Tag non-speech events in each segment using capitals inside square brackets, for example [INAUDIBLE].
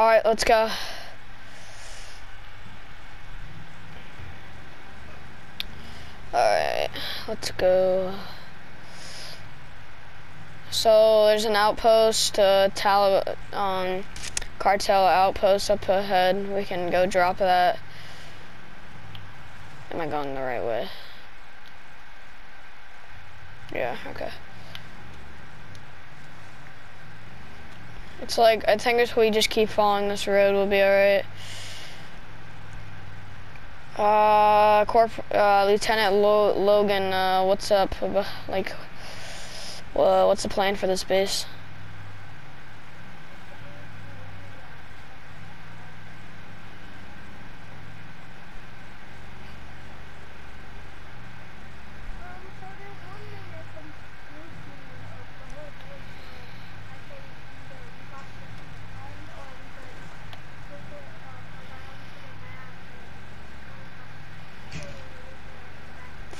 All right, let's go. All right, let's go. So there's an outpost, uh, Talib, um, cartel outpost up ahead. We can go drop that. Am I going the right way? Yeah, okay. It's like, I think if we just keep following this road, we'll be alright. Uh, Corp, uh, Lieutenant Lo Logan, uh, what's up? Like, well, what's the plan for this base?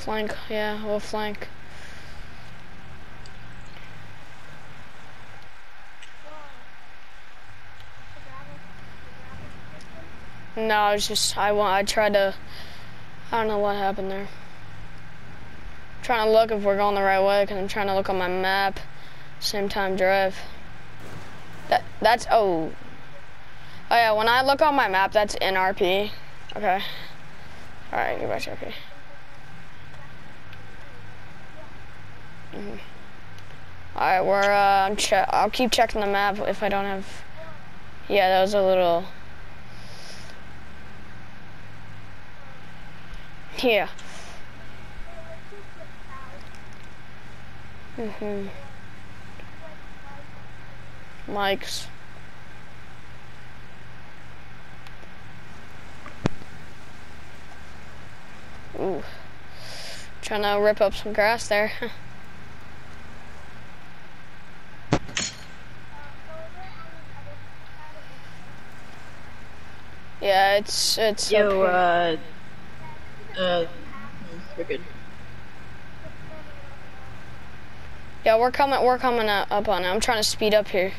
Flank, yeah, we'll flank. No, I was just, I want, I tried to, I don't know what happened there. I'm trying to look if we're going the right way, because I'm trying to look on my map, same time drive. That, that's, oh. Oh yeah, when I look on my map, that's NRP. Okay. Alright, go back to RP. Mm -hmm. Alright, we're, uh, I'm che I'll keep checking the map if I don't have, yeah, that was a little, Yeah. Mhm. Mike's. Ooh. Trying to rip up some grass there. Yeah, it's it's. Yo, uh. Uh, we're good. Yeah, we're coming. We're coming up on it. I'm trying to speed up here.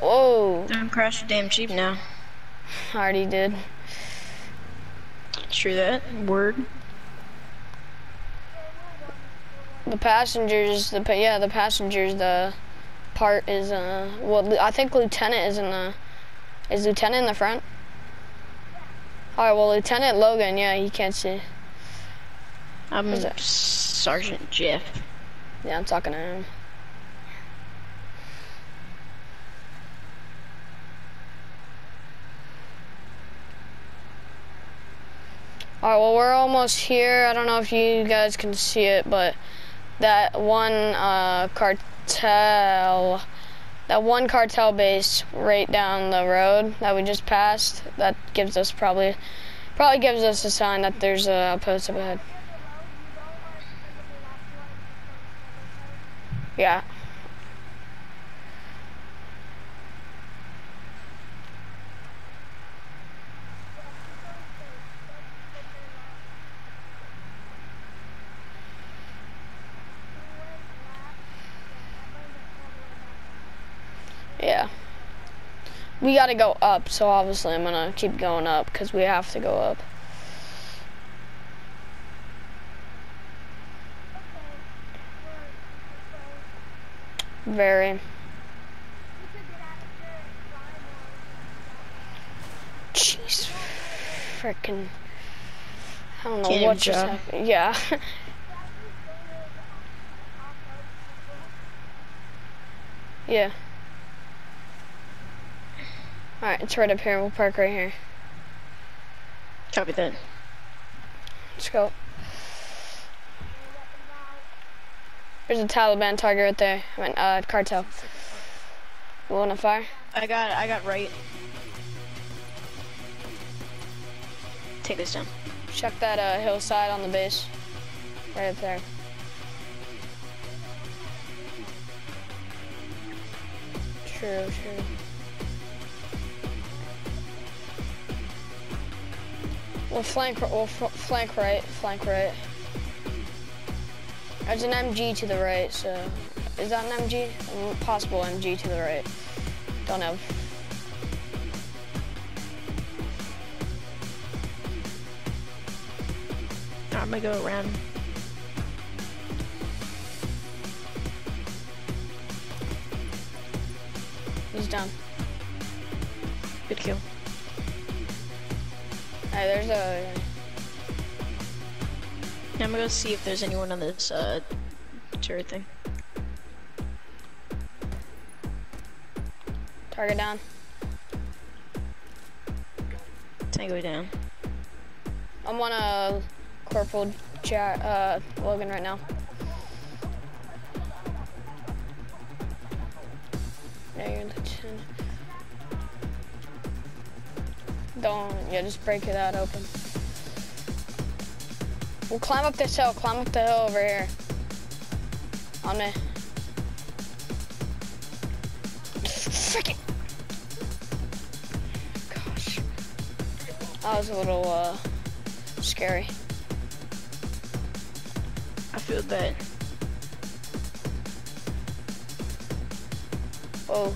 Whoa! Don't crash damn cheap now. I already did. True that. Word. The passengers. The yeah. The passengers. The part is uh. Well, I think lieutenant is in the. Is lieutenant in the front? Alright, well, Lieutenant Logan, yeah, he can't see. I'm Sergeant Jeff. Yeah, I'm talking to him. Alright, well, we're almost here. I don't know if you guys can see it, but that one uh, cartel that one cartel base right down the road that we just passed, that gives us probably, probably gives us a sign that there's a post up ahead. Yeah. We gotta go up, so obviously I'm gonna keep going up because we have to go up. Very. Jeez. Frickin'. I don't know Can't what just happened. Yeah. [LAUGHS] yeah. Alright, it's right up here. We'll park right here. Copy that. Let's go. There's a Taliban target right there. I mean, uh, cartel. You wanna fire? I got, I got right. Take this down. Check that uh, hillside on the base. Right up there. True, true. Or flank, or flank right, flank right. There's an MG to the right, so is that an MG? Possible MG to the right. Don't know. I'm gonna go around. He's done. Good kill. Hey, there's a. Now I'm gonna go see if there's anyone on this uh, turret thing. Target down. Tango down. I'm on a Corporal ja uh, Logan right now. Negative 10. Don't, yeah, just break it out open. We'll climb up this hill, climb up the hill over here. On me. Frick it! Gosh. That was a little, uh, scary. I feel that. Oh.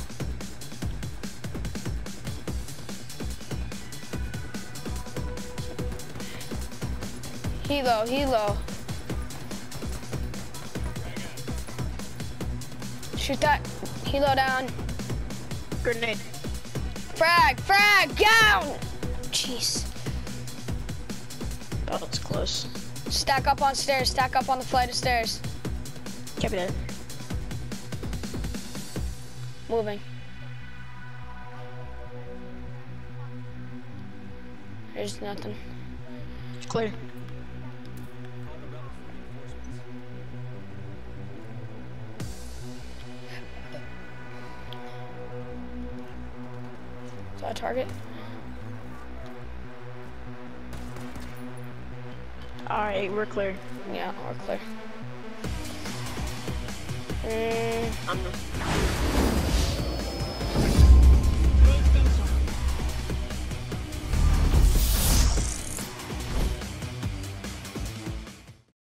Helo, helo. Shoot that. Helo down. Grenade. Frag, frag, down! Jeez. Oh, that was close. Stack up on stairs, stack up on the flight of stairs. Copy that. Moving. There's nothing. It's clear. Is that a target? Alright, we're clear. Yeah, we're clear. Mm, I'm